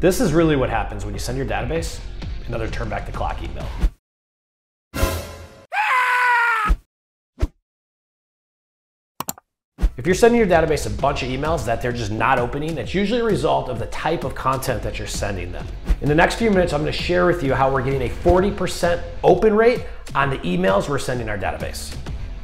This is really what happens when you send your database another turn back the clock email. If you're sending your database a bunch of emails that they're just not opening, it's usually a result of the type of content that you're sending them. In the next few minutes, I'm gonna share with you how we're getting a 40% open rate on the emails we're sending our database.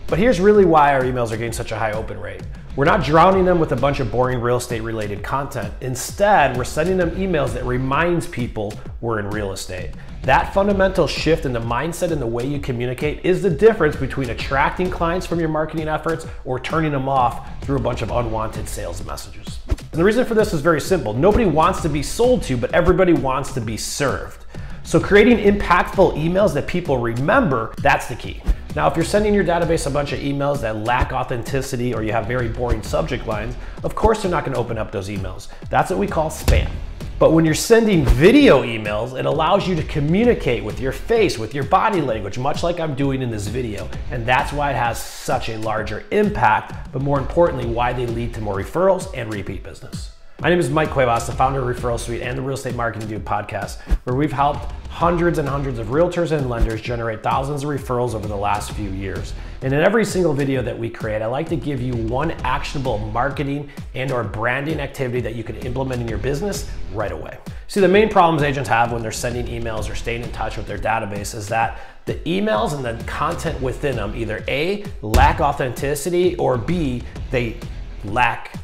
But here's really why our emails are getting such a high open rate. We're not drowning them with a bunch of boring real estate related content. Instead, we're sending them emails that reminds people we're in real estate. That fundamental shift in the mindset and the way you communicate is the difference between attracting clients from your marketing efforts or turning them off through a bunch of unwanted sales messages. And the reason for this is very simple. Nobody wants to be sold to, but everybody wants to be served. So creating impactful emails that people remember, that's the key. Now, if you're sending your database a bunch of emails that lack authenticity or you have very boring subject lines, of course they're not gonna open up those emails. That's what we call spam. But when you're sending video emails, it allows you to communicate with your face, with your body language, much like I'm doing in this video. And that's why it has such a larger impact, but more importantly, why they lead to more referrals and repeat business. My name is Mike Cuevas, the founder of Referral Suite and the Real Estate Marketing Dude podcast, where we've helped hundreds and hundreds of realtors and lenders generate thousands of referrals over the last few years. And in every single video that we create, I like to give you one actionable marketing and or branding activity that you can implement in your business right away. See, the main problems agents have when they're sending emails or staying in touch with their database is that the emails and the content within them either A, lack authenticity, or B, they lack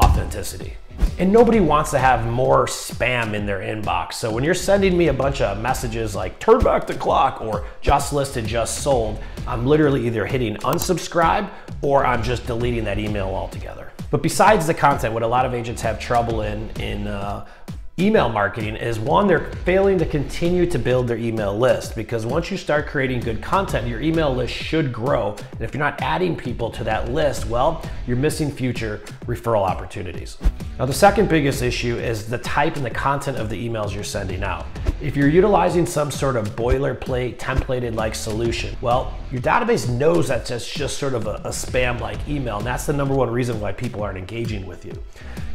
authenticity. And nobody wants to have more spam in their inbox. So when you're sending me a bunch of messages like turn back the clock or just listed, just sold, I'm literally either hitting unsubscribe or I'm just deleting that email altogether. But besides the content, what a lot of agents have trouble in, in uh, email marketing is one, they're failing to continue to build their email list because once you start creating good content, your email list should grow. And if you're not adding people to that list, well, you're missing future referral opportunities. Now, the second biggest issue is the type and the content of the emails you're sending out. If you're utilizing some sort of boilerplate, templated like solution, well, your database knows that it's just sort of a, a spam like email. And that's the number one reason why people aren't engaging with you.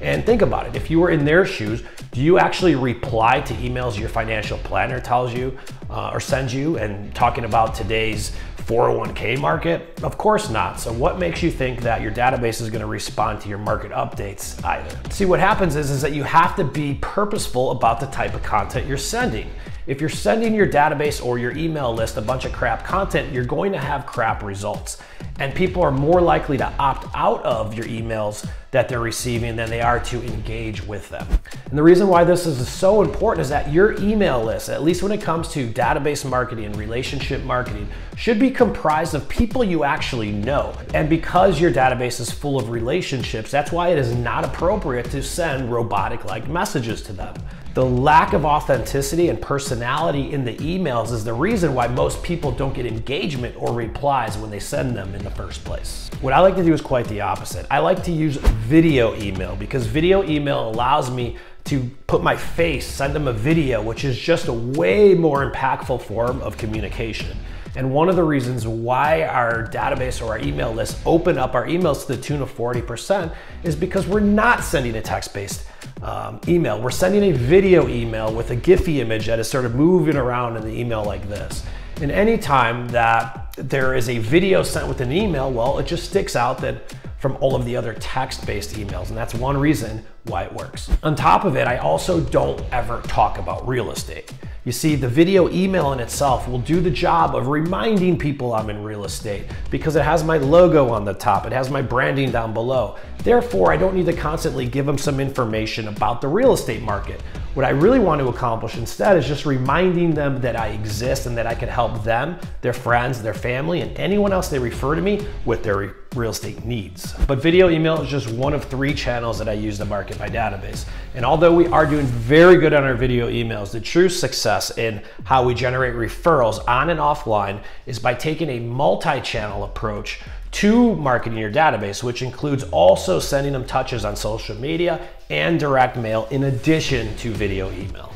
And think about it. If you were in their shoes, do you actually reply to emails your financial planner tells you uh, or sends you and talking about today's 401k market? Of course not. So what makes you think that your database is gonna respond to your market updates either? See, what happens is, is that you have to be purposeful about the type of content you're sending. If you're sending your database or your email list a bunch of crap content, you're going to have crap results. And people are more likely to opt out of your emails that they're receiving than they are to engage with them. And the reason why this is so important is that your email list, at least when it comes to database marketing and relationship marketing, should be comprised of people you actually know. And because your database is full of relationships, that's why it is not appropriate to send robotic like messages to them. The lack of authenticity and personality in the emails is the reason why most people don't get engagement or replies when they send them in the first place. What I like to do is quite the opposite. I like to use video email because video email allows me to put my face, send them a video, which is just a way more impactful form of communication. And one of the reasons why our database or our email list open up our emails to the tune of 40% is because we're not sending a text-based um, email. We're sending a video email with a Giphy image that is sort of moving around in the email like this. And anytime that there is a video sent with an email, well, it just sticks out that from all of the other text-based emails. And that's one reason why it works. On top of it, I also don't ever talk about real estate. You see, the video email in itself will do the job of reminding people I'm in real estate because it has my logo on the top, it has my branding down below. Therefore, I don't need to constantly give them some information about the real estate market. What I really want to accomplish instead is just reminding them that I exist and that I can help them, their friends, their family, and anyone else they refer to me with their real estate needs. But video email is just one of three channels that I use to market my database. And although we are doing very good on our video emails, the true success in how we generate referrals on and offline is by taking a multi-channel approach to marketing your database, which includes also sending them touches on social media and direct mail in addition to video email.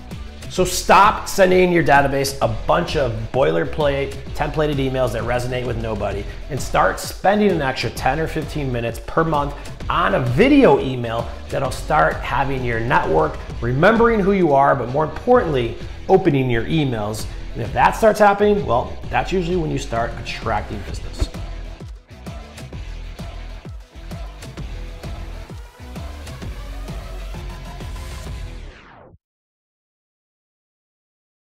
So stop sending your database a bunch of boilerplate, templated emails that resonate with nobody and start spending an extra 10 or 15 minutes per month on a video email that'll start having your network remembering who you are, but more importantly, opening your emails. And if that starts happening, well, that's usually when you start attracting business.